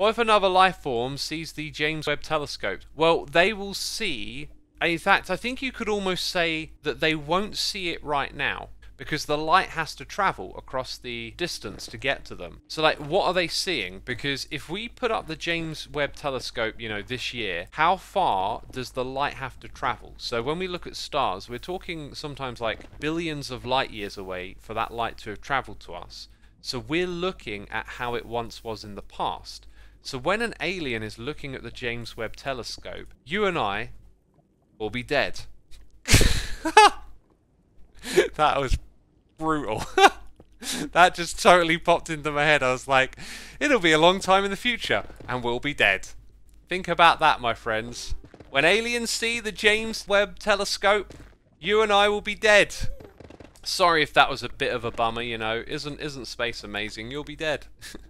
What if another life form sees the James Webb Telescope? Well, they will see. In fact, I think you could almost say that they won't see it right now because the light has to travel across the distance to get to them. So like what are they seeing? Because if we put up the James Webb telescope, you know, this year, how far does the light have to travel? So when we look at stars, we're talking sometimes like billions of light years away for that light to have traveled to us. So we're looking at how it once was in the past. So when an alien is looking at the James Webb telescope, you and I will be dead. that was brutal. that just totally popped into my head. I was like, it'll be a long time in the future, and we'll be dead. Think about that, my friends. When aliens see the James Webb telescope, you and I will be dead. Sorry if that was a bit of a bummer, you know. Isn't isn't space amazing? You'll be dead.